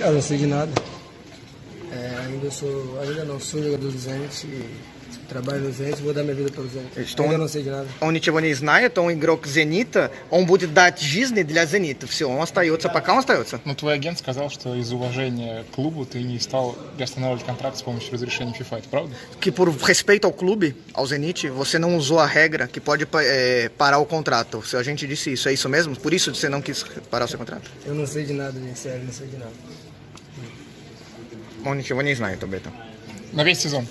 Eu não sei de nada. É, ainda sou, ainda não sou jogador do Zenit. Trabalho no Zenit, vou dar minha vida pelo Zenit. Что Ainda он, não sei de nada. он ничего не знает, он игрок Зенита, он будет дать жизни для Зенита. Все, он остается, пока он остается. Ну, твой агент сказал, что из уважения к клубу ты не стал приостанавливать контракт с помощью разрешения FIFA, это правда? Que por respeito ao clube, ao Zenit, você não usou a regra que pode é, parar o contrato. O seu agente disse isso, é isso mesmo? Por isso você não quis parar o seu contrato? Eu não sei de nada, gente, sério, não sei de nada. Он ничего не знает об этом. На весь сезон.